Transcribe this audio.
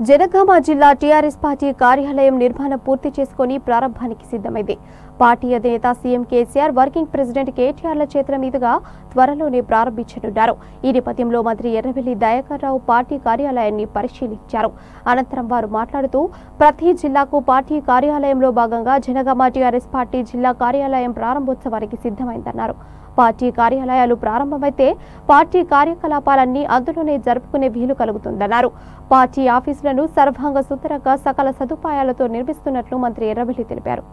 జనగామ జిల్లా TRS party కార్యాలయం నిర్మాణం పూర్తి చేసుకుని ప్రారంభానికి సిద్ధమైంది. పార్టీ అధినేత సీఎం కేసీఆర్ వర్కింగ్ ప్రెసిడెంట్ కేటీఆర్ల చేతుల మీదుగా త్వరలోనే ప్రారంభించనున్నారు. ఈ నేపథ్యంలో మంత్రి ఎర్రవెల్లి దయాకర్ రావు పార్టీ కార్యాలయాన్ని పరిశీలించారు. అనంతరం వారు మాట్లాడుతూ ప్రతి జిల్లాకు పార్టీ కార్యాలయంలో భాగంగా జనగామ టీఆర్ఎస్ పార్టీ జిల్లా కార్యాలయం ప్రారంభోత్సవానికి సిద్ధమైందన్నారు. పార్టీ కార్యాలయాలు ప్రారంభమైతే పార్టీ కార్యకలాపాలన్నీ అందులోనే జరుపుకునే వీలు కలుగుతుందన్నారు. పార్టీ కాలేజీలను సర్వాంగ సుతరంగా సకల సదుపాయాలతో నిర్మిస్తున్నట్లు మంత్రి ఎర్రబెల్లి తెలిపారు.